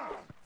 Ah!